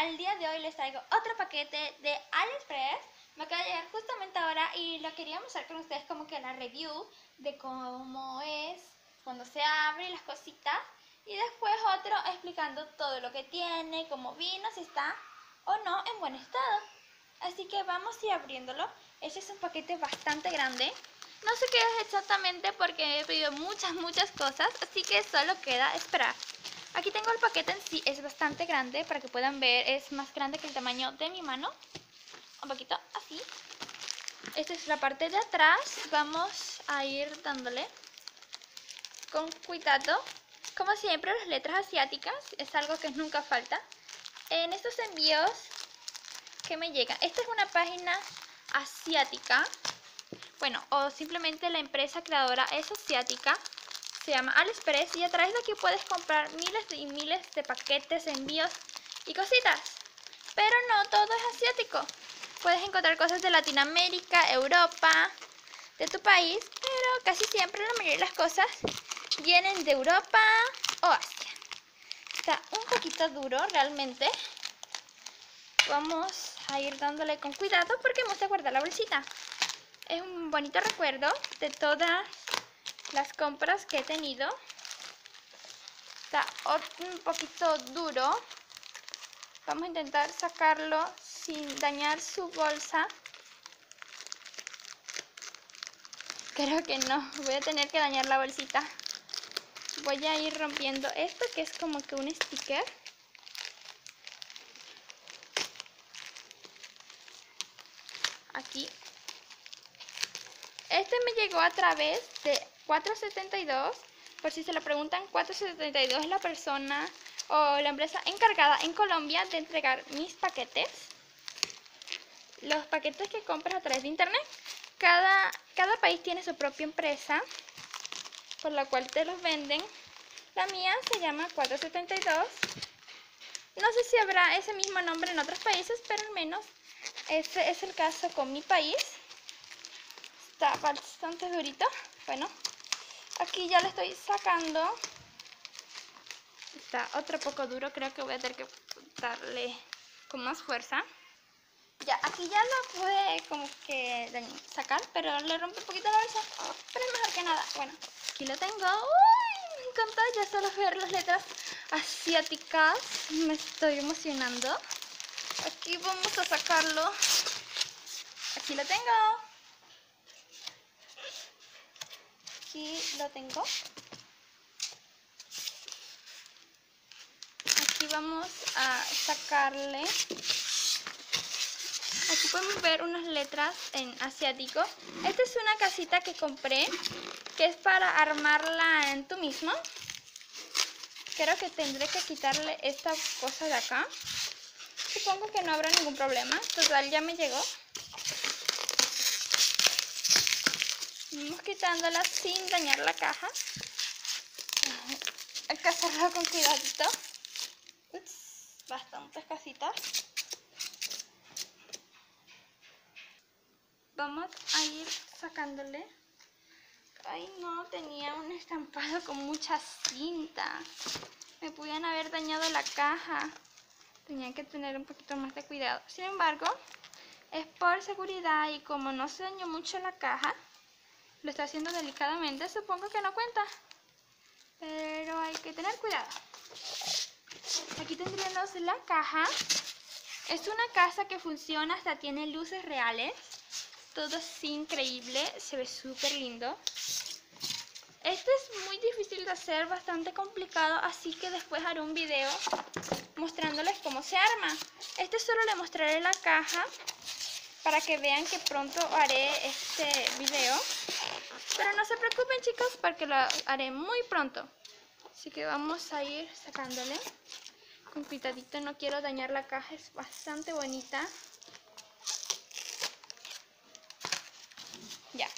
al día de hoy les traigo otro paquete de AliExpress. Me acaba de llegar justamente ahora y lo quería mostrar con ustedes como que la review de cómo es cuando se abre las cositas. Y después otro explicando todo lo que tiene, cómo vino, si está o no en buen estado. Así que vamos a ir abriéndolo. Este es un paquete bastante grande. No sé qué es exactamente porque he pedido muchas, muchas cosas, así que solo queda esperar. Aquí tengo el paquete en sí, es bastante grande, para que puedan ver, es más grande que el tamaño de mi mano. Un poquito así. Esta es la parte de atrás, vamos a ir dándole con cuidado. Como siempre, las letras asiáticas es algo que nunca falta. En estos envíos que me llegan, esta es una página asiática bueno, o simplemente la empresa creadora es asiática, se llama AliExpress y a través de aquí puedes comprar miles y miles de paquetes, envíos y cositas. Pero no todo es asiático. Puedes encontrar cosas de Latinoamérica, Europa, de tu país, pero casi siempre la mayoría de las cosas vienen de Europa o Asia. Está un poquito duro realmente. Vamos a ir dándole con cuidado porque vamos a guardar la bolsita es un bonito recuerdo de todas las compras que he tenido. Está un poquito duro. Vamos a intentar sacarlo sin dañar su bolsa. Creo que no, voy a tener que dañar la bolsita. Voy a ir rompiendo esto que es como que un sticker. Aquí este me llegó a través de 472. Por si se lo preguntan, 472 es la persona o la empresa encargada en Colombia de entregar mis paquetes. Los paquetes que compras a través de internet. Cada, cada país tiene su propia empresa por la cual te los venden. La mía se llama 472. No sé si habrá ese mismo nombre en otros países, pero al menos ese es el caso con mi país está bastante durito. Bueno, aquí ya le estoy sacando. Está otro poco duro, creo que voy a tener que darle con más fuerza. Ya, aquí ya lo pude como que sacar, pero le rompe un poquito la bolsa. Pero es mejor que nada. Bueno, aquí lo tengo. ¡Uy! Me encanta ya solo ver las letras asiáticas. Me estoy emocionando. Aquí vamos a sacarlo. Aquí lo tengo. Aquí lo tengo. Aquí vamos a sacarle. Aquí podemos ver unas letras en asiático. Esta es una casita que compré, que es para armarla en tú mismo. Creo que tendré que quitarle esta cosa de acá. Supongo que no habrá ningún problema. Total, ya me llegó. Vamos quitándola sin dañar la caja. Hay que hacerlo con cuidadito. Ups, bastantes casitas. Vamos a ir sacándole. Ay no, tenía un estampado con mucha cinta. Me pudieran haber dañado la caja. Tenía que tener un poquito más de cuidado. Sin embargo, es por seguridad y como no se dañó mucho la caja, lo está haciendo delicadamente, supongo que no cuenta. Pero hay que tener cuidado. Aquí tendríamos la caja. Es una casa que funciona, hasta tiene luces reales. Todo es increíble, se ve súper lindo. Este es muy difícil de hacer, bastante complicado, así que después haré un video mostrándoles cómo se arma. Este solo le mostraré la caja para que vean que pronto haré este video. Pero no se preocupen chicos porque lo haré muy pronto. Así que vamos a ir sacándole. Con cuidadito, no quiero dañar la caja, es bastante bonita. Ya.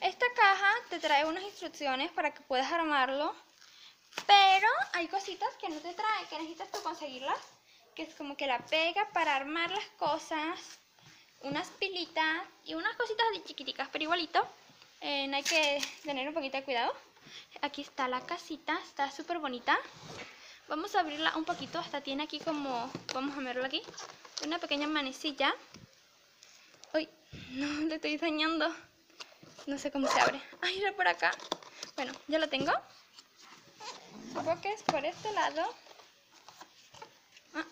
Esta caja te trae unas instrucciones para que puedas armarlo. Pero hay cositas que no te trae, que necesitas tú conseguirlas. Que es como que la pega para armar las cosas unas pilitas y unas cositas de chiquiticas, pero igualito. Eh, hay que tener un poquito de cuidado. Aquí está la casita, está súper bonita. Vamos a abrirla un poquito, hasta tiene aquí como, vamos a verlo aquí, una pequeña manecilla. Uy, no, le estoy dañando. No sé cómo se abre. Ay, era por acá. Bueno, ya lo tengo. Supongo que es por este lado. Ah.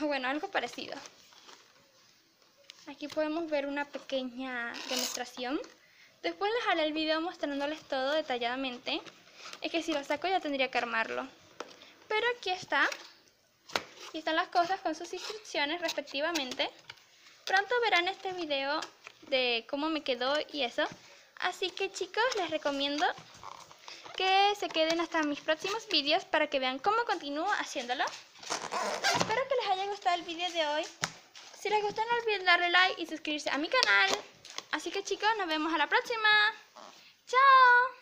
Bueno, algo parecido. Aquí podemos ver una pequeña demostración. Después les haré el video mostrándoles todo detalladamente. Es que si lo saco ya tendría que armarlo. Pero aquí está. Aquí están las cosas con sus instrucciones respectivamente. Pronto verán este video de cómo me quedó y eso. Así que chicos, les recomiendo que se queden hasta mis próximos vídeos para que vean cómo continúo haciéndolo. Espero que les haya gustado el vídeo de hoy. Si les gustó no olviden darle like y suscribirse a mi canal. Así que chicos, nos vemos a la próxima. ¡Chao!